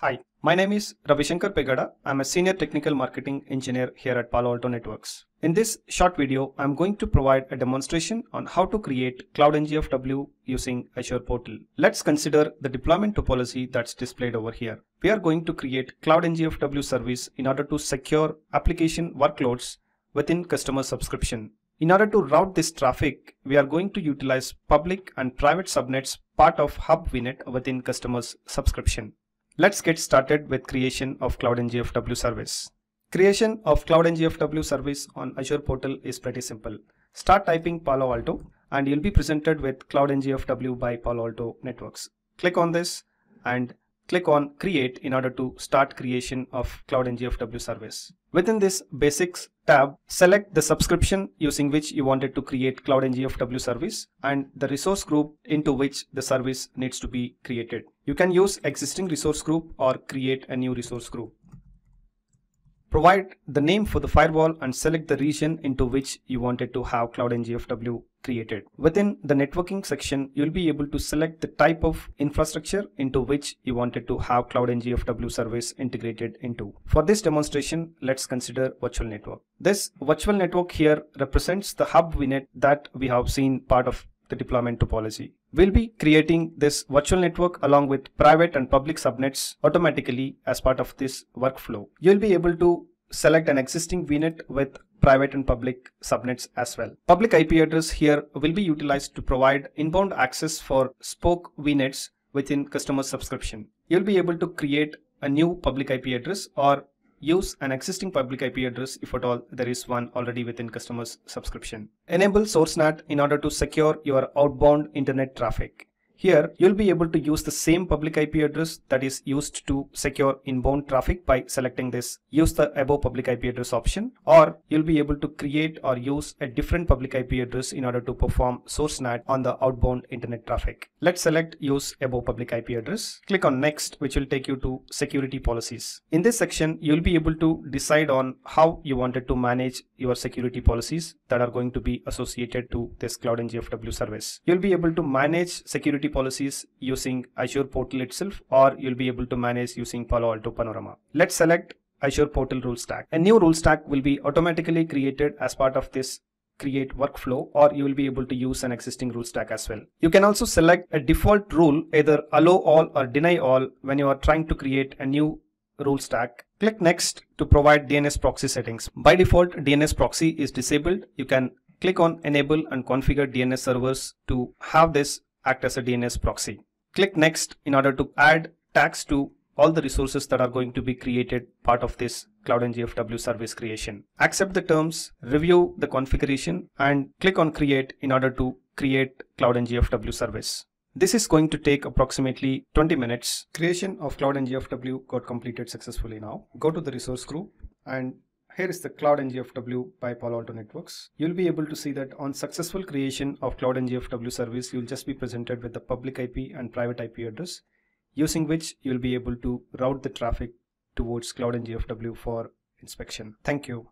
Hi, my name is Ravishankar Pegada. I'm a senior technical marketing engineer here at Palo Alto Networks. In this short video, I'm going to provide a demonstration on how to create Cloud NGFW using Azure Portal. Let's consider the deployment topology that's displayed over here. We are going to create Cloud NGFW service in order to secure application workloads within customer subscription. In order to route this traffic, we are going to utilize public and private subnets part of Hub VNet within customer's subscription. Let's get started with creation of Cloud NGFW service. Creation of Cloud NGFW service on Azure portal is pretty simple. Start typing Palo Alto and you'll be presented with Cloud NGFW by Palo Alto Networks. Click on this and click on create in order to start creation of Cloud NGFW service. Within this basics tab, select the subscription using which you wanted to create Cloud NGFW service and the resource group into which the service needs to be created. You can use existing resource group or create a new resource group. Provide the name for the firewall and select the region into which you wanted to have Cloud NGFW created. Within the networking section, you'll be able to select the type of infrastructure into which you wanted to have Cloud NGFW service integrated into. For this demonstration, let's consider virtual network. This virtual network here represents the hub VNet that we have seen part of the deployment topology. We'll be creating this virtual network along with private and public subnets automatically as part of this workflow. You'll be able to select an existing VNet with private and public subnets as well. Public IP address here will be utilized to provide inbound access for spoke VNets within customer subscription. You'll be able to create a new public IP address or use an existing public IP address if at all there is one already within customer's subscription. Enable SourceNAT in order to secure your outbound internet traffic. Here, you'll be able to use the same public IP address that is used to secure inbound traffic by selecting this use the above public IP address option or you'll be able to create or use a different public IP address in order to perform source NAT on the outbound internet traffic. Let's select use above public IP address. Click on next which will take you to security policies. In this section, you'll be able to decide on how you wanted to manage your security policies that are going to be associated to this Cloud NGFW service. You'll be able to manage security security policies using Azure portal itself or you'll be able to manage using Palo Alto Panorama. Let's select Azure portal rule stack. A new rule stack will be automatically created as part of this create workflow or you will be able to use an existing rule stack as well. You can also select a default rule either allow all or deny all when you are trying to create a new rule stack. Click next to provide DNS proxy settings. By default DNS proxy is disabled. You can click on enable and configure DNS servers to have this act as a DNS proxy. Click next in order to add tags to all the resources that are going to be created part of this Cloud NGFW service creation. Accept the terms, review the configuration and click on create in order to create Cloud NGFW service. This is going to take approximately 20 minutes. Creation of Cloud NGFW got completed successfully now. Go to the resource group and here is the Cloud NGFW by Palo Alto Networks. You'll be able to see that on successful creation of Cloud NGFW service, you'll just be presented with the public IP and private IP address, using which you'll be able to route the traffic towards Cloud NGFW for inspection. Thank you.